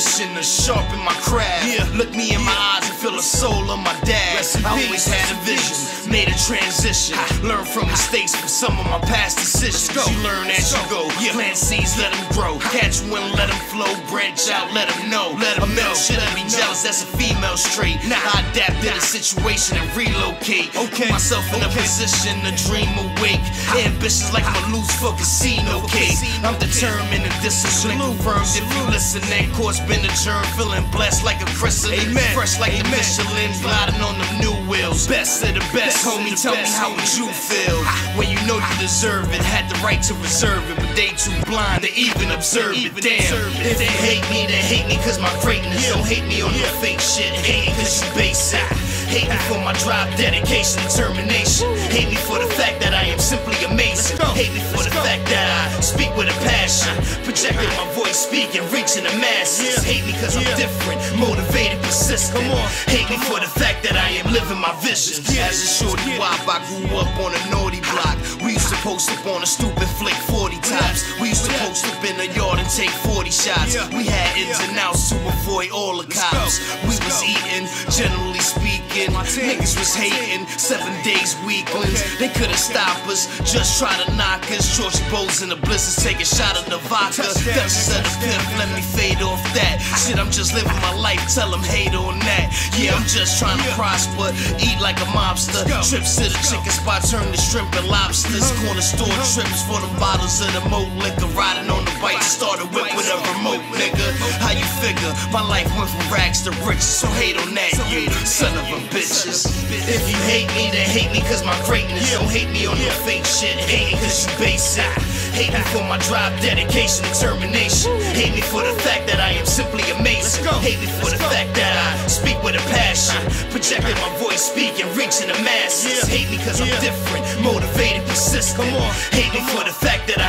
sharpen my craft. Yeah. Look me in my eyes and feel the soul of my dad. Rest I always had a vision, made a transition. Learn from mistakes from some of my past decisions. You learn as you go. Yeah. Plant seeds, let them grow. Catch one, let them flow. Branch out, let them know. Let them know. Shouldn't be jealous, that's a female straight. Nah, I adapt to the situation and relocate. Okay. Put myself in a position to dream awake. Ambitious like a loose for casino cake. I'm determined and disciplined. Confirmed if you listen, that course been adjourned. Feeling blessed like a chrysalis. Amen. Fresh like the Amen. Michelin, gliding on them new wheels. Best of the best, Best homie. the Tell best, me how would you feel when you know you deserve it? Had the right to reserve it, but they too blind to even observe it. Damn. observe it. If they hate me, they hate me cause my greatness. Yeah. Don't hate me on Yeah. your fake shit. Hate me cause you basic. Hate me for my drive, dedication, determination. Hate me for the fact that I am simply amazing. Hate me for Let's the go. fact that I speak with a passion. Projecting voice, speaking, reaching the masses. Yeah. Hate me cause I'm different, motivated, persistent. Come on. Hate me for the fact that I am living my vision. As a shorty wop, I grew up on a naughty block. We used to post up on a stupid flick 40 times. We used to Yeah. post up in the yard and take 40 shots. We had ins and outs to avoid all the cops. We was eating, generally speaking. Team. Niggas was hating, seven days weeklings. They couldn't stop us, just try to knock us. George Bowes in the blizzards, take a shot of the vodka. Duchess of the pimp, let me fade off that. Shit, I'm just living my life, tell them hate on that. Yeah, I'm just trying to prosper, eat like a mobster. Trips to the chicken spot, turn to shrimp and lobsters. Corner store trips for the bottles of the mo liquor. Riding on the bike, start a whip with a remote, nigga. Figure? My life went from rags to riches, so hate on that, So you son of a bitches. son of a bitch. If you hate me, then hate me cause my greatness. Don't hate me on your fake shit. Hate me cause you basic. Hate me for my drive, dedication, determination. Hate me for the fact that I am simply amazing. Hate me for the fact that I speak with a passion. Projecting my voice, speaking, reaching the masses. Hate me cause I'm different, motivated, persistent. Come on. Hate me for the fact that